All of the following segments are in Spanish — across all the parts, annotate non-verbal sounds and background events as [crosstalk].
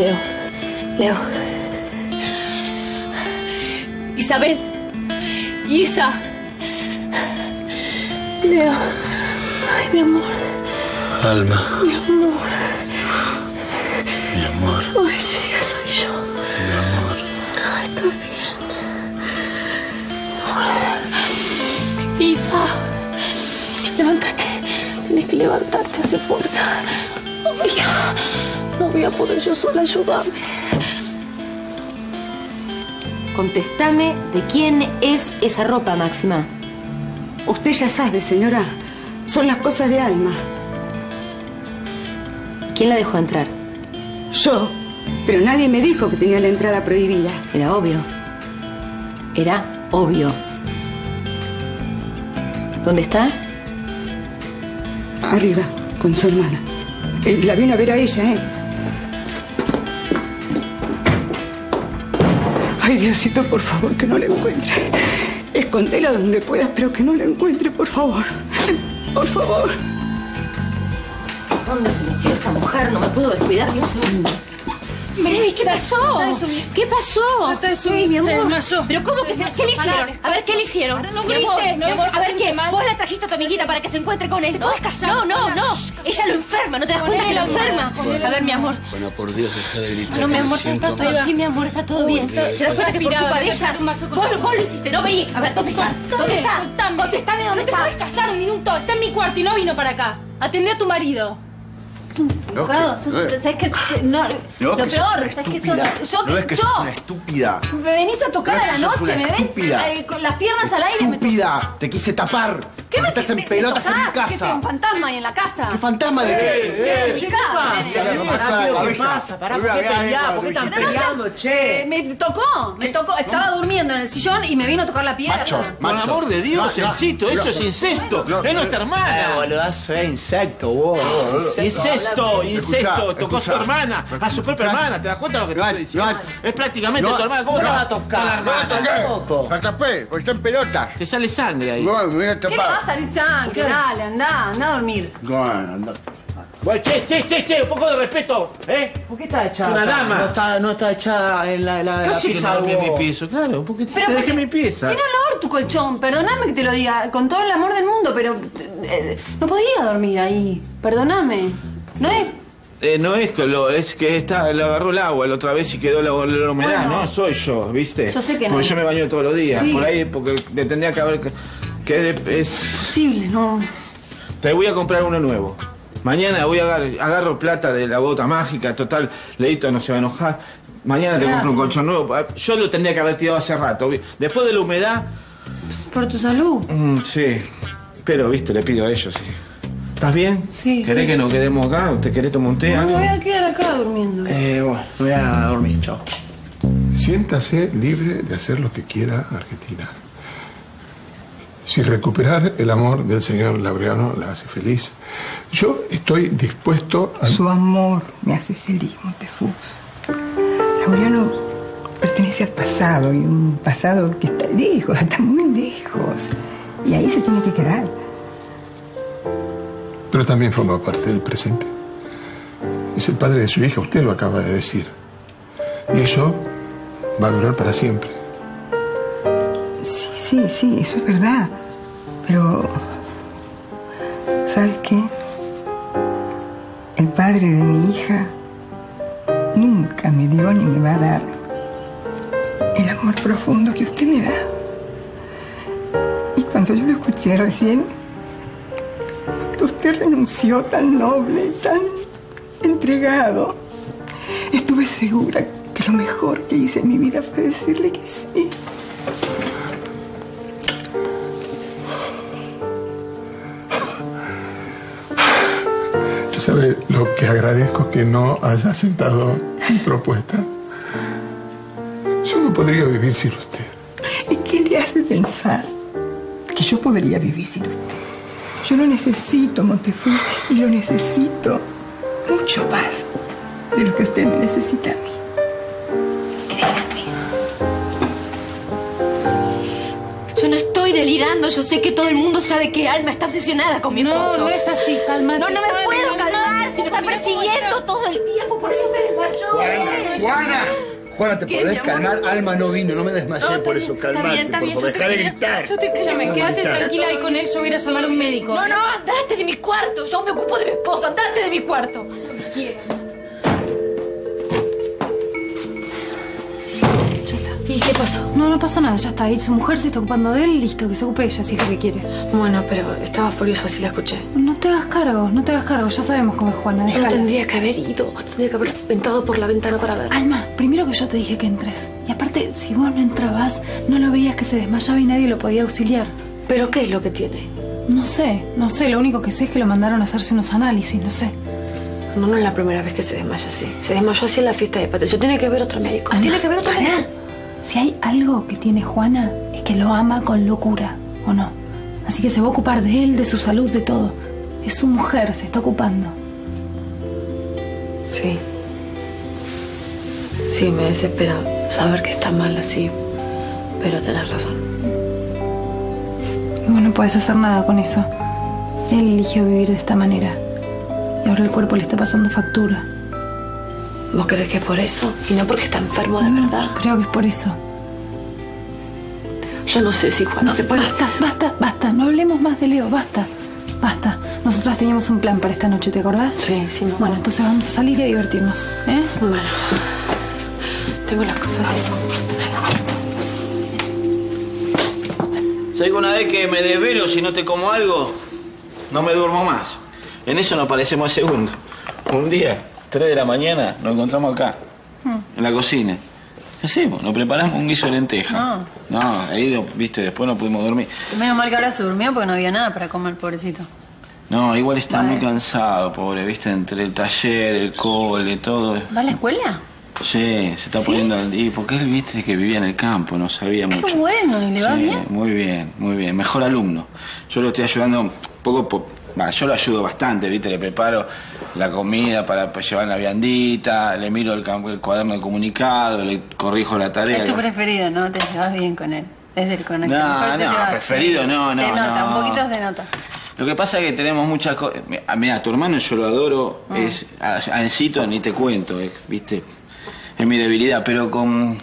Leo. Leo. Isabel. Isa. Leo. Ay, mi amor. Alma, Mi amor. mi amor, Ay, sí, soy yo. mi amor. Ay, está bien. Isa. Levántate. Tienes que levantarte, hace fuerza. No voy a poder yo sola ayudarme. Contestame de quién es esa ropa, Máxima. Usted ya sabe, señora. Son las cosas de alma. ¿Quién la dejó entrar? Yo. Pero nadie me dijo que tenía la entrada prohibida. Era obvio. Era obvio. ¿Dónde está? Arriba, con su hermana. Eh, la vino a ver a ella, ¿eh? Ay, Diosito, por favor, que no la encuentre. Escondela donde puedas, pero que no la encuentre, por favor. Por favor. ¿Dónde se metió esta mujer? No me puedo descuidar ni un segundo. ¿Qué pasó? ¿Qué pasó? Trata de subir, mi se amor. desmayó. ¿Pero cómo que se... ¿Qué le hicieron? A ver, ¿qué le hicieron? No grites, no a ver, se ¿qué? ¿Vos la trajiste a tu amiguita para que se encuentre con él? ¿Te puedes callar? No, no, no. Ella lo enferma, ¿no te das cuenta que lo enferma? A ver, mi amor. Bueno, por Dios, deja de gritar. No, mi amor, está todo bien, mi amor, está todo bien. ¿Te das cuenta que por culpa de ella? Vos, lo hiciste, no vení. A ver, ¿dónde está? ¿Dónde está? Soltame. Contestame, ¿dónde No te está? puedes callar un minuto. Está en mi cuarto y no vino para acá. Atendé a tu marido. ¿sabes qué? No, lo que peor, una ¿sabes qué? Sos, estúpida. yo, ¿No ves que yo, sos una estúpida? me venís a tocar ¿No a ves la que noche, me ves estúpida? eh, con las piernas al aire, me ¡Estúpida! Te quise tapar. ¿Qué me estás en me- me pelotas en mi casa. un fantasma ahí en la casa? ¿Qué fantasma de qué? Eh, ¿qué pasa? ¿Qué pasa? Pará, ¿por qué peleás? ¿Por qué están peleando, Eh, che? me tocó, me tocó. Estaba durmiendo en el sillón y me vino a tocar la pierna. Macho, Por amor de Dios, no, eso es incesto. Es nuestra Eh, hermana. boludazo, es insecto, vos. Incesto, incesto. Tocó a su hermana, a su propia hermana. ¿Te das cuenta de lo que te estoy diciendo? Es prácticamente tu hermana. ¿Cómo te la va va a tocar la hermana? loco. La tapé, porque está en pelotas. Te sale sangre ahí. No, me voy a ¿Qué le va a salir sangre? Dale, anda, anda a dormir. No, anda. Bueno, che, che, che, che, un poco de respeto, ¿eh? ¿Por qué está echada? Es una dama. No está, no está echada en la, la, Casi la que no dormí en mi piso, claro, porque te Pero dejé porque mi pieza. Tiene olor tu colchón, perdóname que te lo diga, con todo el amor del mundo, pero eh, no podía dormir ahí. Perdóname. No es. Eh, no es que lo, es que está, le agarró el agua la otra vez y quedó la, la humedad, Bueno. no soy yo, ¿viste? Yo sé que no. Porque yo me baño todos los días, Sí. por ahí, porque le tendría que haber. Que de- es. Posible, no. Te voy a comprar uno nuevo. Mañana voy a agar- agarro plata de la bota mágica, total, Leito no se va a enojar. Mañana te compro un colchón nuevo. Yo lo tendría que haber tirado hace rato. Después de la humedad, Por tu salud. mm, sí. Pero, viste, le pido a ellos, sí. ¿Estás bien? Sí, ¿Querés sí. que nos quedemos acá? ¿Te querés tomar un té? No, me algo? voy a quedar acá durmiendo. Eh, bueno, me voy a dormir, chao. Siéntase libre de hacer lo que quiera Argentina. Si recuperar el amor del señor Laureano la hace feliz, yo estoy dispuesto a... Su amor me hace feliz, Montefus. Laureano pertenece al pasado y un pasado que está lejos, está muy lejos. Y ahí se tiene que quedar. También forma parte del presente. Es el padre de su hija, usted lo acaba de decir. Y eso va a durar para siempre. Sí, sí, sí, eso es verdad. Pero, ¿sabes qué? El padre de mi hija nunca me dio ni me va a dar el amor profundo que usted me da. Y cuando yo lo escuché recién, usted renunció tan noble y tan entregado, estuve segura que lo mejor que hice en mi vida fue decirle que sí. Yo sabe lo que agradezco que no haya aceptado mi propuesta. Yo no podría vivir sin usted. ¿Y qué le hace pensar que yo podría vivir sin usted? Yo lo necesito, Montefus, y lo necesito mucho más de lo que usted me necesita a mí. Créame. Yo no estoy delirando, yo sé que todo el mundo sabe que Alma está obsesionada con mi No, esposo. no es así, cálmate. No, no me Calma, puedo calma. calmar. Si Si me está persiguiendo todo el tiempo, por eso se desmayó. Juana, Juana. Juana, ¿te ¿Qué, podés calmar? Alma no vino, no me desmayé por eso. Calmate, por favor. Deja de gritar. Escúchame, No quédate gritar. tranquila ahí con él, yo voy a ir a llamar a un médico. No, no, andate de mi cuarto. Yo me ocupo de mi esposo. Andate de mi cuarto. Qué pasó? No, no pasa nada, ya está. Y su mujer se está ocupando de él, listo, que se ocupe ella, si es lo que quiere. Bueno, pero estaba furiosa, así la escuché. No te hagas cargo, no te hagas cargo, ya sabemos cómo es Juana. No tendría que haber ido. Tendría que haber entrado por la ventana para ver. Alma, primero que yo te dije que entres. Y aparte, si vos no entrabas, no lo veías que se desmayaba y nadie lo podía auxiliar. ¿Pero qué es lo que tiene? No sé, no sé, lo único que sé es que lo mandaron a hacerse unos análisis, no sé. No, no es la primera vez que se desmaya así. Se desmayó así en la fiesta de Patricio. Tiene que ver otro médico. Alma, Tiene que ver otro médico. Si hay algo que tiene Juana, es que lo ama con locura, ¿o no? Así que se va a ocupar de él, de su salud, de todo. Es su mujer, se está ocupando. Sí. Sí, me desespera saber que está mal así. Pero tenés razón. Y vos no puedes hacer nada con eso. Él eligió vivir de esta manera. Y ahora el cuerpo le está pasando factura. ¿Vos crees que es por eso? Y no porque está enfermo de verdad. Creo que es por eso. Yo no sé si Juana se puede. Basta, basta, basta. No hablemos más de Leo, basta. Basta. Nosotras teníamos un plan para esta noche, ¿te acordás? Sí, sí, me Bueno, entonces vamos a salir y a divertirnos. ¿eh? Bueno. Tengo las cosas. ¿Sabes que una vez que me desvelo si no te como algo? No me duermo más. En eso nos parecemos a segundo. Un día, 3 de la mañana, nos encontramos acá, en la cocina. ¿Qué hacemos? Nos preparamos un guiso de lenteja. No. No, ahí, viste, después no pudimos dormir. Menos mal que ahora se durmió porque no había nada para comer, pobrecito. No, igual está muy cansado, pobre, viste, entre el taller, el cole, todo. ¿Va a la escuela? Sí, se está ¿Sí? poniendo al día. Porque él, viste, que vivía en el campo, no sabía mucho. Qué bueno, ¿y le va Sí, bien? Muy bien, muy bien. Mejor alumno. Yo lo estoy ayudando un poco, yo lo ayudo bastante, ¿viste? Le preparo la comida para llevar la viandita, le miro el, cuaderno de comunicado, le corrijo la tarea. Es tu preferido, ¿no? Te llevas bien con él. Es el con el que No, te no, llevas. preferido no, no, Se nota, no. un poquito se nota. Lo que pasa es que tenemos muchas cosas. Mira, tu hermano yo lo adoro, Ah. es a, a Encito ni te cuento, es, ¿viste? Es mi debilidad, pero con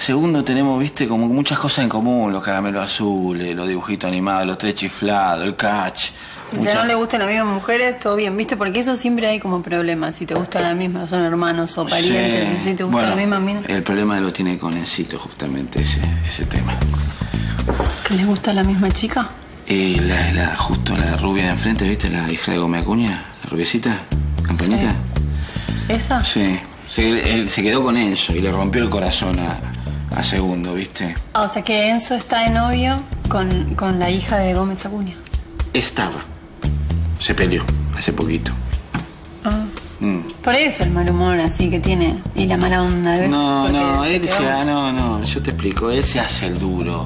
Segundo tenemos, viste, como muchas cosas en común, los caramelos azules, los dibujitos animados, los tres chiflados, el catch. Que muchas- no le gusten las mismas mujeres, todo bien, ¿viste? Porque eso siempre hay como problemas. Si te gustan las mismas, son hermanos o parientes, Sí. y si te gustan Bueno, las mismas minas. El problema lo tiene con Encito, justamente, ese, ese tema. ¿Que les gusta la misma chica? Y la, la, justo la rubia de enfrente, ¿viste? La hija de Gómez Acuña, la rubiecita, campanita. ¿Esa? Sí. Se, él se quedó con Enzo y le rompió el corazón a, a Segundo, ¿viste? Ah, o sea que Enzo está de novio con, con la hija de Gómez Acuña. Estaba. Se peleó hace poquito. Ah. Mm. Por eso el mal humor así que tiene y la mala onda de No, no, se él quedó- se, ah, no, no, yo te explico, él se hace el duro,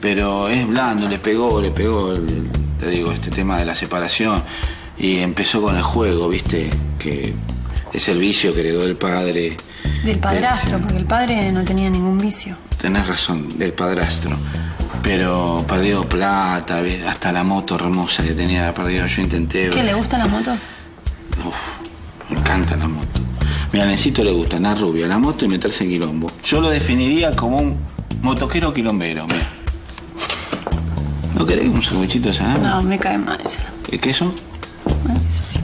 pero es blando, le pegó, le pegó, el- te digo, este tema de la separación y empezó con el juego, viste, que es el vicio que heredó el padre, Del padrastro, porque el padre no tenía ningún vicio. tenés razón, del padrastro, pero perdió plata, hasta la moto hermosa que tenía, la perdió, yo intenté... ¿Qué, le gustan las motos? Uf, me encanta la moto. Mira, a Necito le gusta la rubia, la moto y meterse en quilombo. Yo lo definiría como un motoquero quilombero, mira. ¿No querés un sándwichito de salame? No, me cae mal esa. ¿El queso? Eso sí.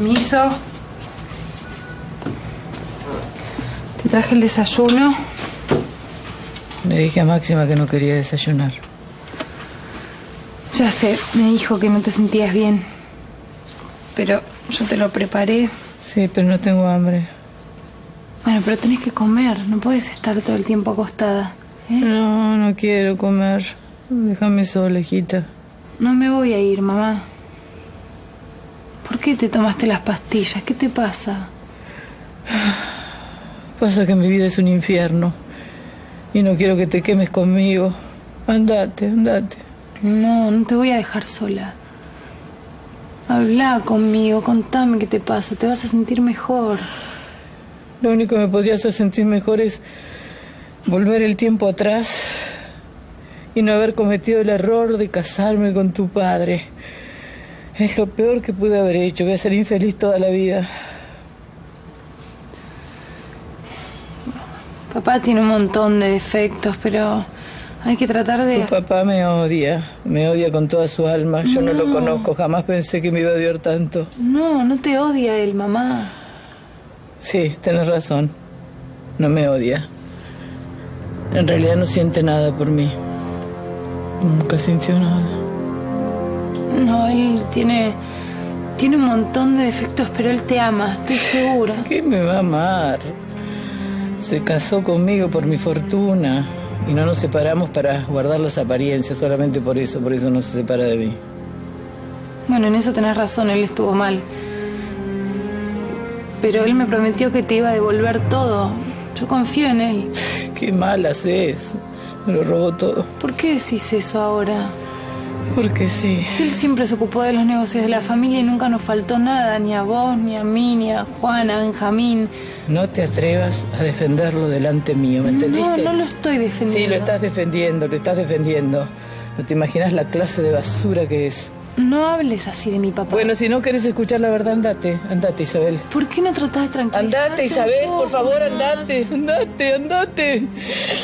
Permiso. Te traje el desayuno. Le dije a Máxima que no quería desayunar. Ya sé, me dijo que no te sentías bien. Pero yo te lo preparé. Sí, pero no tengo hambre. Bueno, pero tenés que comer. No puedes estar todo el tiempo acostada. ¿eh? No, no quiero comer. Déjame sola, hijita. No me voy a ir, mamá. ¿Por qué te tomaste las pastillas? ¿Qué te pasa? [sighs] Pasa que mi vida es un infierno. Y no quiero que te quemes conmigo. Andate, andate. No, no te voy a dejar sola. Habla conmigo, contame qué te pasa, te vas a sentir mejor. Lo único que me podría hacer sentir mejor es volver el tiempo atrás y no haber cometido el error de casarme con tu padre. Es lo peor que pude haber hecho. Voy a ser infeliz toda la vida. Papá tiene un montón de defectos, pero hay que tratar de... Tu papá me odia, me odia con toda su alma. Yo no, lo No. conozco, jamás pensé que me iba a odiar tanto. No, no te odia él, mamá. Sí, tienes razón. No me odia. En realidad no siente nada por mí. Nunca sintió nada. No, él tiene... Tiene un montón de defectos, pero él te ama, estoy segura. ¿Qué me va a amar? Se casó conmigo por mi fortuna y no nos separamos para guardar las apariencias, solamente por eso, por eso no se separa de mí. Bueno, en eso tenés razón, él estuvo mal. Pero él me prometió que te iba a devolver todo. Yo confío en él. Qué mal haces. Me lo robó todo. ¿Por qué decís eso ahora? Porque sí. Si él siempre se ocupó de los negocios de la familia y nunca nos faltó nada, ni a vos, ni a mí, ni a Juana, a Benjamín. No te atrevas a defenderlo delante mío, ¿me entendiste? No, no lo estoy defendiendo. Sí, lo estás defendiendo, lo estás defendiendo. No te imaginas la clase de basura que es. No hables así de mi papá. Bueno, si no querés escuchar la verdad, andate. Andate, Isabel. ¿Por qué no tratás de tranquilizarte? Andate, Isabel, por favor, andate. Andate, andate.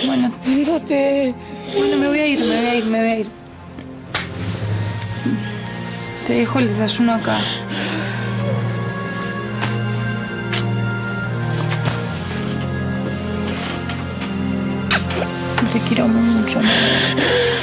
Bueno, Andate. bueno, me voy a ir, me voy a ir, me voy a ir. Te dejo el desayuno acá. Te quiero mucho. amor.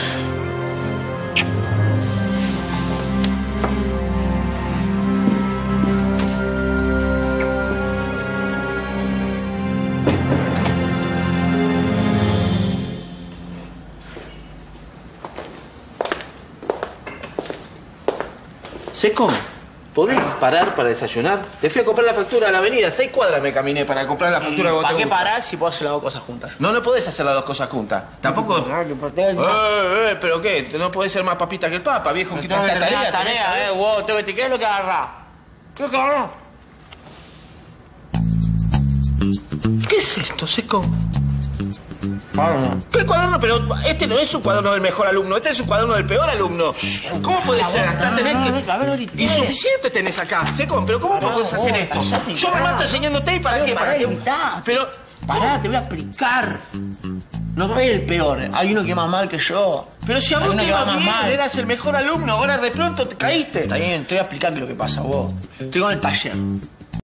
Seco, ¿podés parar para desayunar? Te fui a comprar la factura a la avenida. Seis cuadras me caminé para comprar la factura que vos ¿Para qué parar si puedo hacer las dos cosas juntas? No, no podés hacer las dos cosas juntas. Tampoco... Eh, eh, ¿Pero qué? ¿No podés ser más papita que el papa, viejo? Que terminar la tarea, eh, vos, tengo que te- ¿qué lo que agarrás? ¿Qué que agarrás? ¿Qué es esto, Seco? Cuaderno. ¿Qué cuaderno? Pero este no es un cuaderno del mejor alumno, este es un cuaderno del peor alumno. ¿Cómo puede ser? Hasta tenés que... A ver, ahorita. Insuficiente tenés acá, Seco, pero ¿cómo podés hacer esto? Yo me mato enseñándote y para qué, para qué. Pero... Pará, te voy a explicar. No soy el peor, hay uno que va más mal que yo. Pero si a vos te iba bien, mal. eras el mejor alumno, ahora de pronto te caíste. Está bien, te voy a explicar qué es lo que pasa vos. Estoy con el taller.